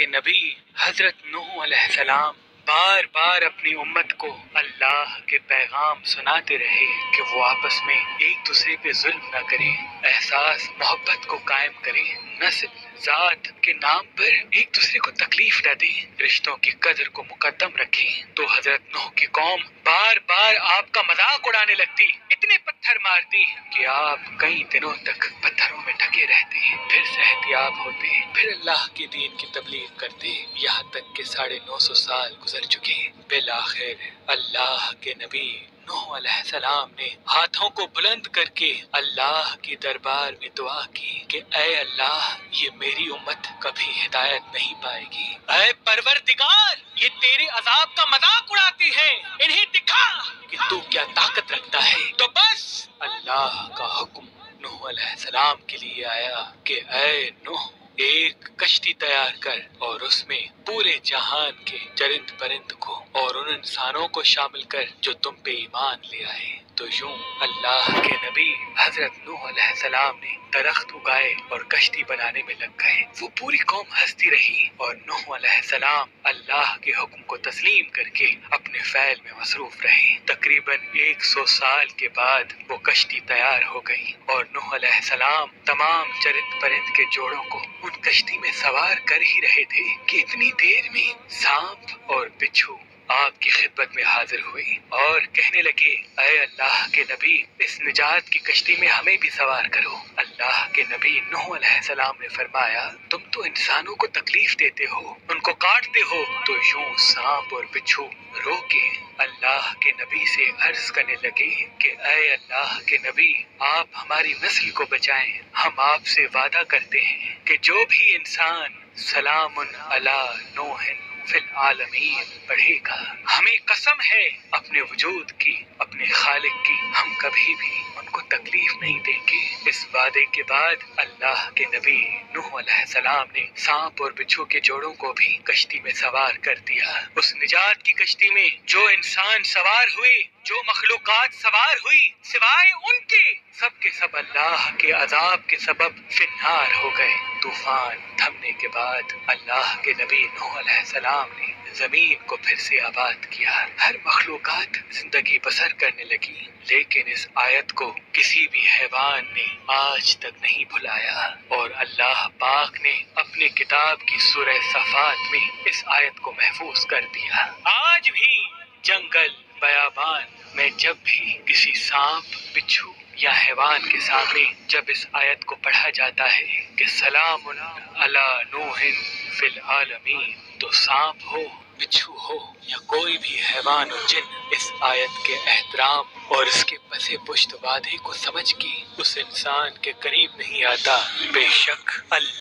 کے نبی حضرت نوح علیہ السلام بار بار اپنی امت کو اللہ کے پیغام سناتے رہے کہ وہ آپس میں ایک دوسرے پہ ظلم نہ کرے احساس، محبت کو قائم کرے نسل ذات کے نام پر ایک دوسرے کو تکلیف نہ دے رشتوں کی قدر کو مقدم رکھے تو حضرت نوح کی قوم بار بار آپ کا مذاق اڑانے لگتی۔ اتنے پتھر مارتی کہ آپ کئی دنوں تک پتھروں میں ڈھکے رہتے پھر صحت یاب ہوتے پھر اللہ کے دین کی تبلیغ کرتے یہاں تک کہ ساڑھے نو سو سال گزر چکے بالآخر اللہ کے نبی نوح علیہ السلام نے ہاتھوں کو بلند کر کے اللہ کے دربار میں دعا کی کہ اے اللہ یہ میری امت کبھی ہدایت نہیں پائے گی۔ اے پروردگار، یہ تیرے عذاب کا مذاق اڑاتے ہیں انہیں دکھا کہ تو کیا طاقت رکھتا ہے۔ تو بس اللہ کا حکم نوح علیہ السلام کے لیے آیا کہ اے نوح، ایک کشتی تیار کر اور اس میں پورے جہان کے چرند پرند کو اور ان انسانوں کو شامل کر جو تم پہ ایمان لے آئے۔ تو یوں اللہ کے نبی حضرت نوح علیہ السلام نے درخت اگائے اور کشتی بنانے میں لگ گئے۔ وہ پوری قوم ہستی رہی اور نوح علیہ السلام اللہ کے حکم کو تسلیم کر کے اپنے فعل میں مصروف رہے۔ تقریباً ایک سو سال کے بعد وہ کشتی تیار ہو گئی اور نوح علیہ السلام تمام چرند پرند کے جوڑوں کو ان کشتی میں سوار کر ہی رہے تھے کہ اتنی دیر میں سانپ اور بچھو آپ کی خدمت میں حاضر ہوئی اور کہنے لگے، اے اللہ کے نبی، اس نجات کی کشتی میں ہمیں بھی سوار کرو. اللہ کے نبی نوح علیہ السلام نے فرمایا، تم تو انسانوں کو تکلیف دیتے ہو، ان کو کاٹتے ہو، تو یوں سانپ اور بچھو رو کے اللہ کے نبی سے عرض کرنے لگے کہ، اے اللہ کے نبی، آپ ہماری نسل کو بچائیں۔ ہم آپ سے وعدہ کرتے ہیں کہ جو بھی انسان سلام علی نوح فی العالمین پڑھے گا۔ ہمیں قسم ہے اپنے وجود کی، اپنے خالق کی۔ ہم کبھی بھی ان کو تکلیف نہیں دیں گے۔ اس وعدے کے بعد اللہ کے نبی نوح علیہ السلام نے سانپ اور بچھو کے جوڑوں کو بھی کشتی میں سوار کر دیا۔ اس نجات کی کشتی میں جو انسان سوار ہوئے، جو مخلوقات سوار ہوئی، سوائے ان کے، سب کے سب اللہ کے عذاب کے سبب فنہار ہو گئے۔ طوفان تھمنے کے بعد اللہ کے نبی نوح علیہ السلام نے زمین کو پھر سے آباد کیا۔ ہر مخلوقات زندگی بسر کرنے لگی، لیکن اس آیت کو کسی بھی حیوان نے آج تک نہیں بھلایا۔ اور اللہ پاک نے اپنے کتاب کی سورہ صفات میں اس آیت کو محفوظ کر دیا۔ آج بھی جنگل بیابان میں جب بھی کسی سانپ، بچھو یا حیوان کے سامنے جب اس آیت کو پڑھا جاتا ہے کہ سلام علی نوح فی العالمین، تو سانپ ہو، بچھو ہو یا کوئی بھی حیوان و جن اس آیت کے احترام اور اس کے پسے پشت وعدے کو سمجھ کے، اس انسان کے قریب نہیں آتا، بے شک اللہ